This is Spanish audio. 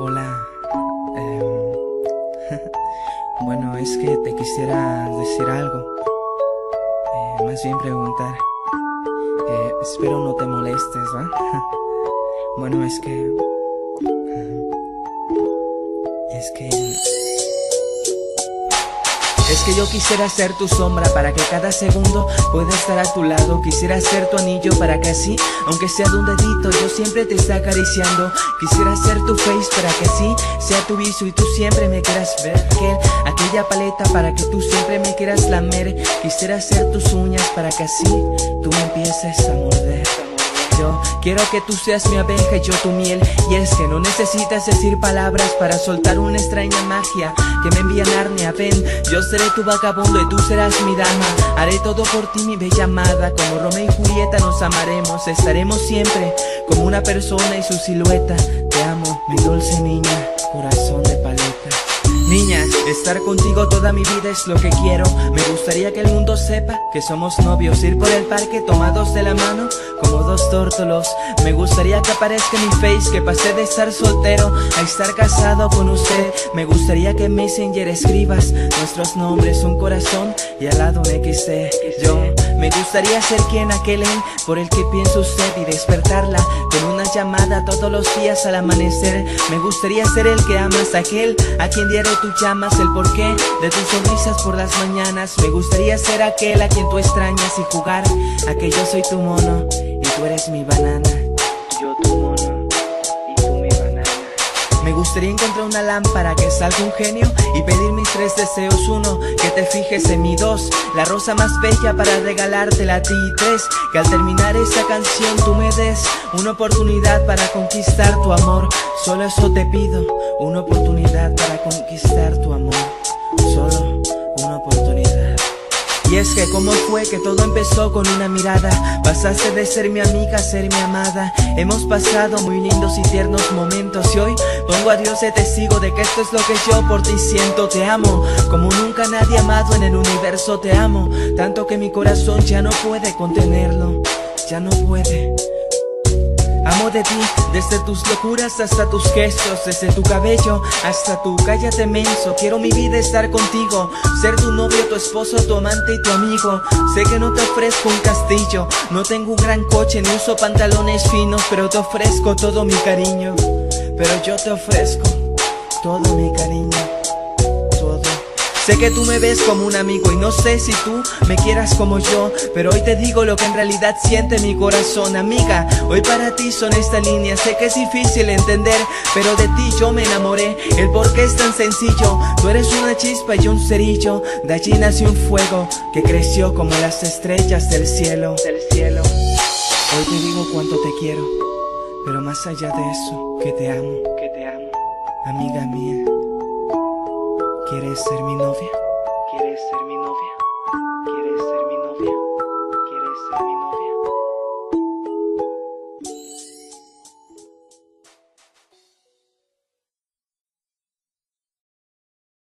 Hola. em, bueno, es que te quisiera decir algo. Eh, más bien preguntar. Eh, espero no te molestes, ¿va? bueno, es que... Es que... Es que yo quisiera ser tu sombra para que cada segundo pueda estar a tu lado. Quisiera ser tu anillo para que así, aunque sea de un dedito, yo siempre te esté acariciando. Quisiera ser tu face para que así sea tu viso y tú siempre me quieras ver. Aquel, aquella paleta para que tú siempre me quieras lamer. Quisiera ser tus uñas para que así tú me empieces a morder. Quiero que tú seas mi abeja y yo tu miel. Y es que no necesitas decir palabras para soltar una extraña magia que me envía Narnia. Ven, yo seré tu vagabundo y tú serás mi dama. Haré todo por ti, mi bella amada. Como Romeo y Julieta nos amaremos. Estaremos siempre como una persona y su silueta. Te amo, mi dulce niña, corazón de paleta. Niña, estar contigo toda mi vida es lo que quiero. Me gustaría que el mundo sepa que somos novios. Ir por el parque tomados de la mano como Me gustaría que aparezca mi face, que pasé de estar soltero a estar casado con usted. Me gustaría que en Messenger escribas nuestros nombres, un corazón y al lado un XD. Yo me gustaría ser quien aquel él por el que piensa usted y despertarla con una llamada todos los días al amanecer. Me gustaría ser el que amas, aquel a quien diario tú llamas, el porqué de tus sonrisas por las mañanas. Me gustaría ser aquel a quien tú extrañas y jugar a que yo soy tu mono tú eres mi banana. Yo tu mono y tú mi banana. Me gustaría encontrar una lámpara que salga un genio y pedir mis tres deseos. Uno, que te fijes en mi dos, la rosa más bella para regalártela a ti. Y tres, que al terminar esta canción tú me des una oportunidad para conquistar tu amor. Solo eso te pido, una oportunidad para conquistar tu amor. Es que cómo fue que todo empezó con una mirada. Pasaste de ser mi amiga a ser mi amada. Hemos pasado muy lindos y tiernos momentos Y hoy pongo a Dios de testigo de que esto es lo que yo por ti siento. Te amo como nunca nadie amado en el universo. Te amo tanto que mi corazón ya no puede contenerlo. Ya no puede Amo de ti, desde tus locuras hasta tus gestos, desde tu cabello hasta tu cállate menso. Quiero mi vida estar contigo, ser tu novio, tu esposo, tu amante y tu amigo. Sé que no te ofrezco un castillo, no tengo un gran coche ni uso pantalones finos, pero te ofrezco todo mi cariño. Pero yo te ofrezco todo mi cariño. Sé que tú me ves como un amigo y no sé si tú me quieras como yo, pero hoy te digo lo que en realidad siente mi corazón, amiga. Hoy para ti son esta línea, sé que es difícil entender, pero de ti yo me enamoré. El por qué es tan sencillo, tú eres una chispa y un cerillo, de allí nació un fuego que creció como las estrellas del cielo. Del cielo. Hoy te digo cuánto te quiero, pero más allá de eso, que te amo, que te amo, amiga mía. ¿Quieres ser mi novia? ¿Quieres ser mi novia?